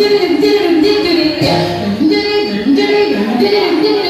dürüm dürüm dürüm dürüm dürüm dürüm dürüm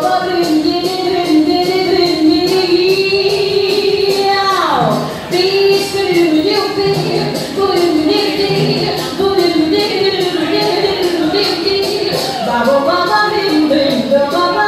You're my